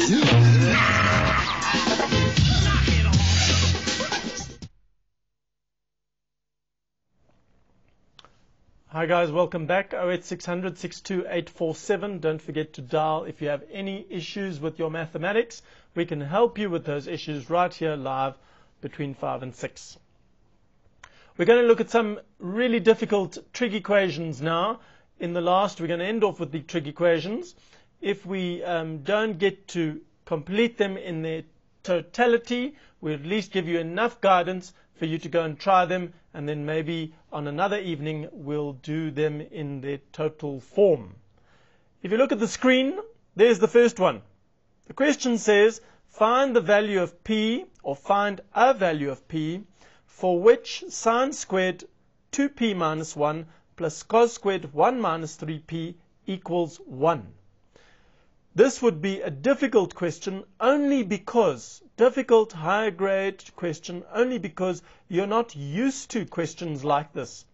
Yeah. Hi guys, welcome back. 08600 62847. Don't forget to dial if you have any issues with your mathematics. We can help you with those issues right here live between 5 and 6. We're going to look at some really difficult trig equations now. In the last, we're going to end off with the trig equations. If we um, don't get to complete them in their totality, we'll at least give you enough guidance for you to go and try them and then maybe on another evening we'll do them in their total form. If you look at the screen, there's the first one. The question says, find the value of p, or find a value of p, for which sine squared 2p minus 1 plus cos squared 1 minus 3p equals 1. This would be a difficult question only because, difficult higher grade question only because you're not used to questions like this.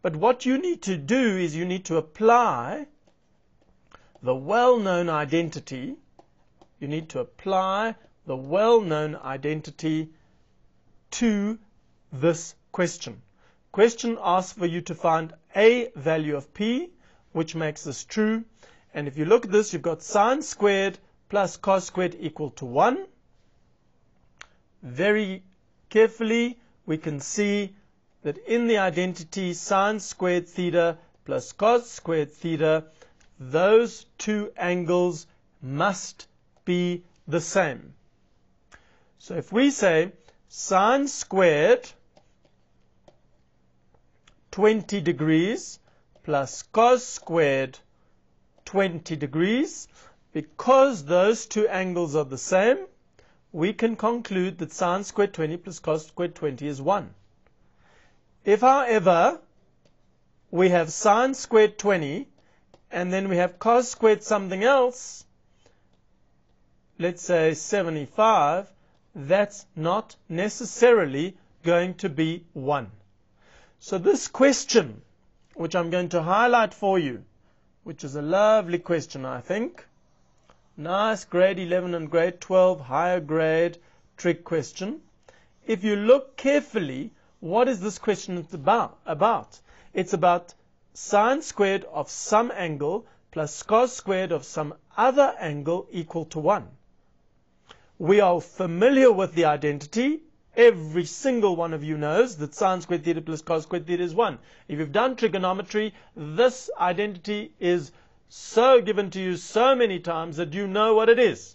But what you need to do is you need to apply the well-known identity. You need to apply the well-known identity to this question. Question asks for you to find a value of p, which makes this true, and if you look at this, you've got sine squared plus cos squared equal to 1. Very carefully, we can see that in the identity sine squared theta plus cos squared theta, those two angles must be the same. So if we say sine squared 20 degrees plus cos squared 20 degrees. Because those two angles are the same, we can conclude that sine squared 20 plus cos squared 20 is 1. If, however, we have sine squared 20 and then we have cos squared something else, let's say 75, that's not necessarily going to be 1. So this question, which I'm going to highlight for you, which is a lovely question, I think. Nice grade 11 and grade 12 higher grade trick question. If you look carefully, what is this question about? It's about sine squared of some angle plus cos squared of some other angle equal to 1. We are familiar with the identity Every single one of you knows that sine squared theta plus cos squared theta is 1. If you've done trigonometry, this identity is so given to you so many times that you know what it is.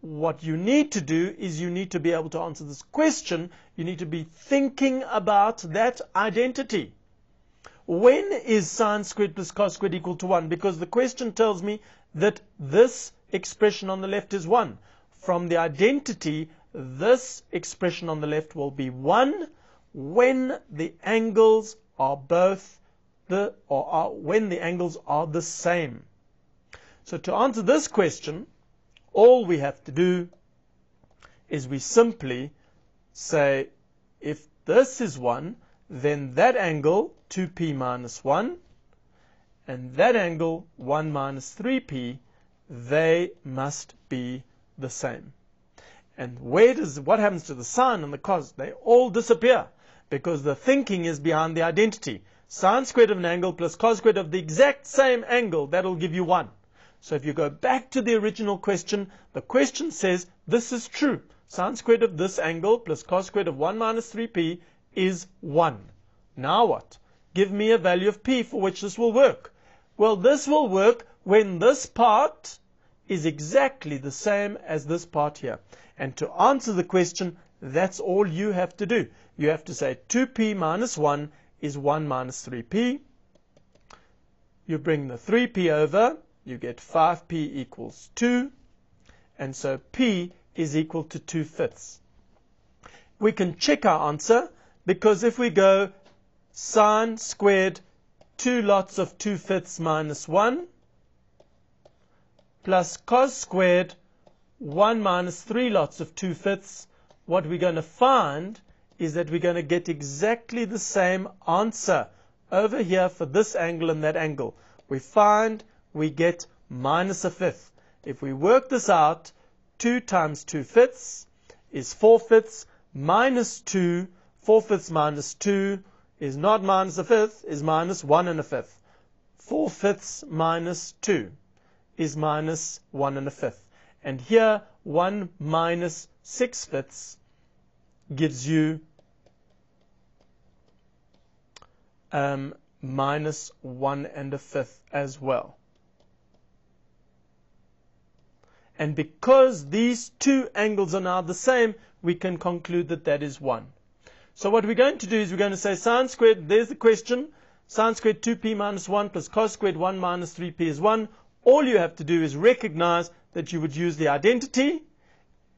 What you need to do is you need to be able to answer this question. You need to be thinking about that identity. When is sine squared plus cos squared equal to 1? Because the question tells me that this expression on the left is 1. From the identity, this expression on the left will be 1 when the angles are both the or are, when the angles are the same. So to answer this question, all we have to do is we simply say if this is 1, then that angle 2p minus 1 and that angle 1 minus 3p, they must be the same. And where does what happens to the sine and the cos? They all disappear because the thinking is behind the identity. Sine squared of an angle plus cos squared of the exact same angle, that'll give you 1. So if you go back to the original question, the question says this is true. Sine squared of this angle plus cos squared of 1 minus 3p is 1. Now what? Give me a value of p for which this will work. Well, this will work when this part is exactly the same as this part here. And to answer the question, that's all you have to do. You have to say 2p minus 1 is 1 minus 3p. You bring the 3p over, you get 5p equals 2. And so p is equal to 2 fifths. We can check our answer because if we go sine squared 2 lots of 2 fifths minus 1 plus cos squared 1 minus 3 lots of 2 fifths, what we're going to find is that we're going to get exactly the same answer over here for this angle and that angle. We find we get minus a fifth. If we work this out, 2 times 2 fifths is 4 fifths minus 2, 4 fifths minus 2 is not minus a fifth, is minus 1 and a fifth. 4 fifths minus 2 is minus 1 and a fifth. And here, 1 minus 6 fifths gives you um, minus 1 and a fifth as well. And because these two angles are now the same, we can conclude that that is 1. So what we're going to do is we're going to say sine squared, there's the question, sine squared 2p minus 1 plus cos squared 1 minus 3p is 1. All you have to do is recognize that you would use the identity.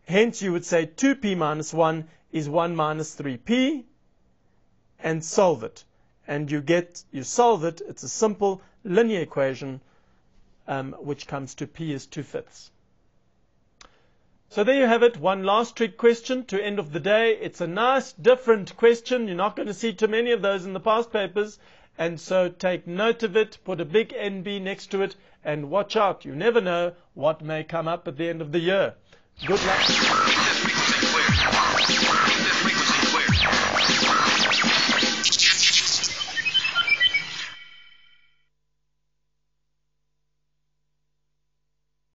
Hence you would say 2p minus 1 is 1 minus 3p and solve it and you get, you solve it, it's a simple linear equation um, which comes to P is 2 fifths. So there you have it, one last trick question to end of the day. It's a nice different question. You're not going to see too many of those in the past papers. And so take note of it, put a big NB next to it, and watch out. You never know what may come up at the end of the year. Good luck.